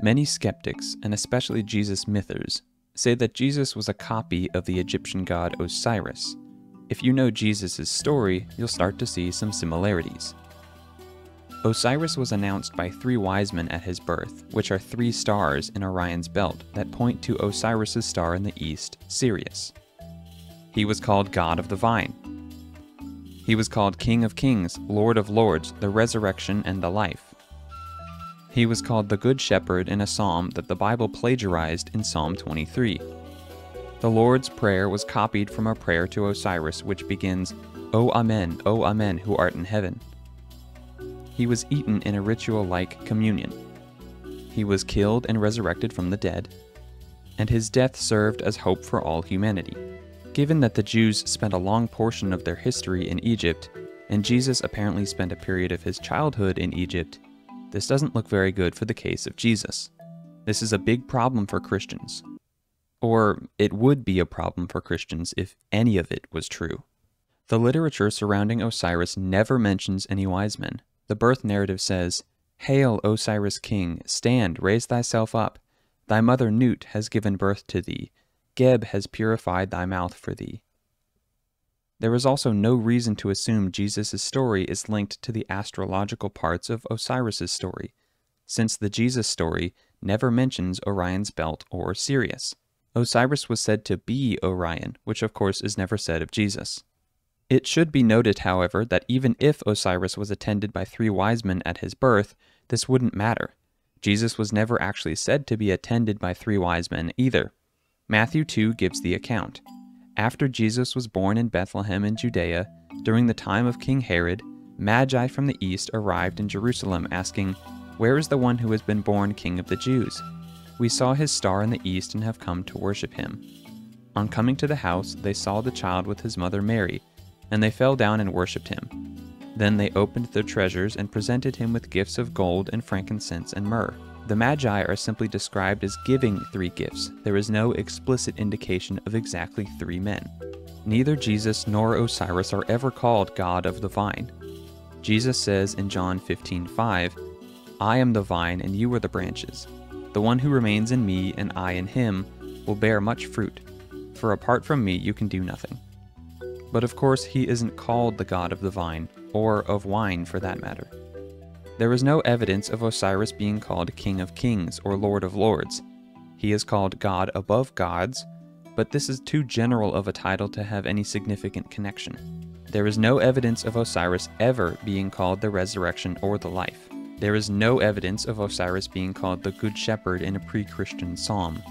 Many skeptics, and especially Jesus mythers, say that Jesus was a copy of the Egyptian god Osiris. If you know Jesus' story, you'll start to see some similarities. Osiris was announced by three wise men at his birth, which are three stars in Orion's belt that point to Osiris' star in the east, Sirius. He was called God of the Vine. He was called King of Kings, Lord of Lords, the resurrection and the life. He was called the Good Shepherd in a psalm that the Bible plagiarized in Psalm 23. The Lord's Prayer was copied from a prayer to Osiris which begins, O Amen, O Amen, who art in heaven he was eaten in a ritual like communion. He was killed and resurrected from the dead, and his death served as hope for all humanity. Given that the Jews spent a long portion of their history in Egypt, and Jesus apparently spent a period of his childhood in Egypt, this doesn't look very good for the case of Jesus. This is a big problem for Christians. Or it would be a problem for Christians if any of it was true. The literature surrounding Osiris never mentions any wise men, the birth narrative says, Hail, Osiris King, stand, raise thyself up. Thy mother Nut has given birth to thee. Geb has purified thy mouth for thee. There is also no reason to assume Jesus' story is linked to the astrological parts of Osiris' story, since the Jesus story never mentions Orion's belt or Sirius. Osiris was said to be Orion, which of course is never said of Jesus. It should be noted, however, that even if Osiris was attended by three wise men at his birth, this wouldn't matter. Jesus was never actually said to be attended by three wise men either. Matthew 2 gives the account. After Jesus was born in Bethlehem in Judea, during the time of King Herod, Magi from the east arrived in Jerusalem asking, Where is the one who has been born King of the Jews? We saw his star in the east and have come to worship him. On coming to the house, they saw the child with his mother Mary and they fell down and worshipped him. Then they opened their treasures and presented him with gifts of gold and frankincense and myrrh. The Magi are simply described as giving three gifts. There is no explicit indication of exactly three men. Neither Jesus nor Osiris are ever called God of the vine. Jesus says in John 15:5, I am the vine and you are the branches. The one who remains in me and I in him will bear much fruit, for apart from me you can do nothing. But of course, he isn't called the god of the vine, or of wine for that matter. There is no evidence of Osiris being called King of Kings or Lord of Lords. He is called God above gods, but this is too general of a title to have any significant connection. There is no evidence of Osiris ever being called the resurrection or the life. There is no evidence of Osiris being called the Good Shepherd in a pre Christian psalm.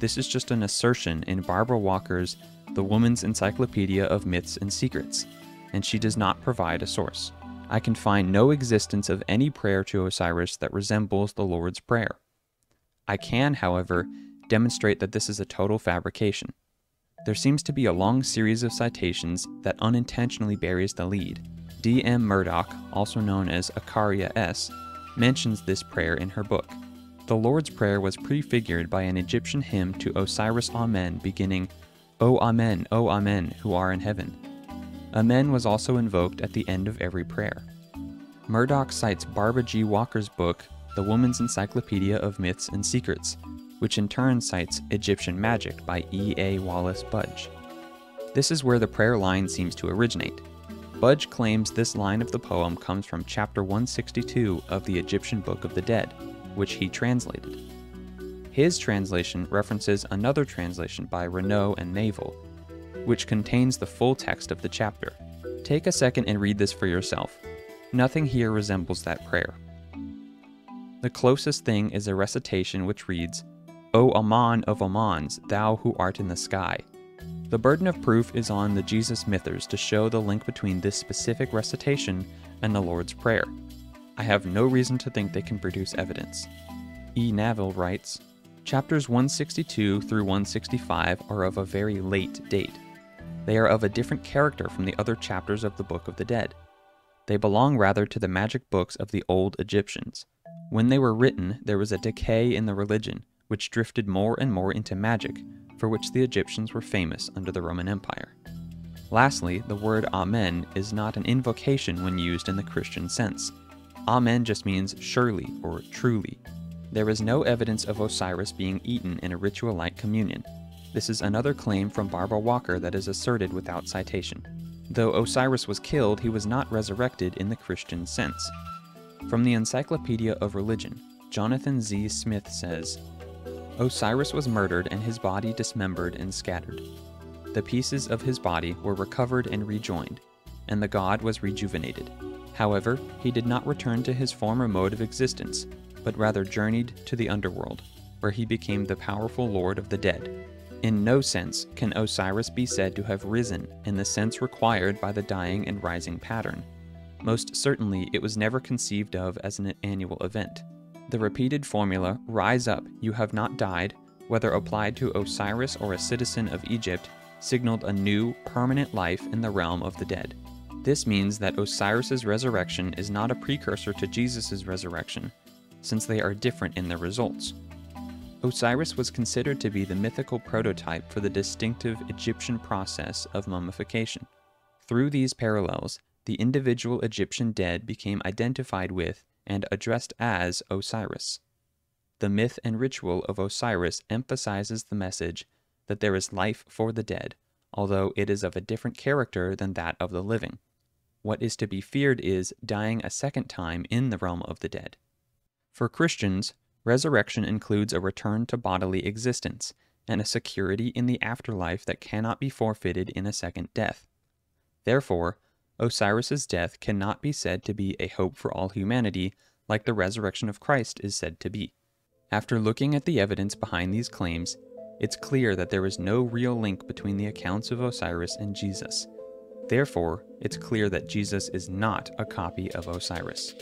This is just an assertion in Barbara Walker's the Woman's Encyclopedia of Myths and Secrets, and she does not provide a source. I can find no existence of any prayer to Osiris that resembles the Lord's Prayer. I can, however, demonstrate that this is a total fabrication. There seems to be a long series of citations that unintentionally buries the lead. D.M. Murdock, also known as Acharya S., mentions this prayer in her book. The Lord's Prayer was prefigured by an Egyptian hymn to Osiris Amen beginning O Amen, O Amen, who are in heaven. Amen was also invoked at the end of every prayer. Murdock cites Barbara G. Walker's book, The Woman's Encyclopedia of Myths and Secrets, which in turn cites Egyptian Magic by E. A. Wallace Budge. This is where the prayer line seems to originate. Budge claims this line of the poem comes from chapter 162 of the Egyptian Book of the Dead, which he translated. His translation references another translation by Renouf and Naville, which contains the full text of the chapter. Take a second and read this for yourself. Nothing here resembles that prayer. The closest thing is a recitation which reads, O Aman of Amans, thou who art in the sky. The burden of proof is on the Jesus mythers to show the link between this specific recitation and the Lord's Prayer. I have no reason to think they can produce evidence. E. Naville writes, Chapters 162 through 165 are of a very late date. They are of a different character from the other chapters of the Book of the Dead. They belong rather to the magic books of the old Egyptians. When they were written, there was a decay in the religion, which drifted more and more into magic, for which the Egyptians were famous under the Roman Empire. Lastly, the word Amen is not an invocation when used in the Christian sense. Amen just means surely or truly, There is no evidence of Osiris being eaten in a ritual like communion. This is another claim from Barbara Walker that is asserted without citation. Though Osiris was killed, he was not resurrected in the Christian sense. From the Encyclopedia of Religion, Jonathan Z. Smith says Osiris was murdered and his body dismembered and scattered. The pieces of his body were recovered and rejoined, and the god was rejuvenated. However, he did not return to his former mode of existence, but rather journeyed to the underworld, where he became the powerful lord of the dead. In no sense can Osiris be said to have risen in the sense required by the dying and rising pattern. Most certainly, it was never conceived of as an annual event. The repeated formula, rise up, you have not died, whether applied to Osiris or a citizen of Egypt, signaled a new, permanent life in the realm of the dead. This means that Osiris's resurrection is not a precursor to Jesus' resurrection, since they are different in their results. Osiris was considered to be the mythical prototype for the distinctive Egyptian process of mummification. Through these parallels, the individual Egyptian dead became identified with and addressed as Osiris. The myth and ritual of Osiris emphasizes the message that there is life for the dead, although it is of a different character than that of the living. What is to be feared is dying a second time in the realm of the dead. For Christians, resurrection includes a return to bodily existence and a security in the afterlife that cannot be forfeited in a second death. Therefore, Osiris's death cannot be said to be a hope for all humanity like the resurrection of Christ is said to be. After looking at the evidence behind these claims, it's clear that there is no real link between the accounts of Osiris and Jesus. Therefore, it's clear that Jesus is not a copy of Osiris.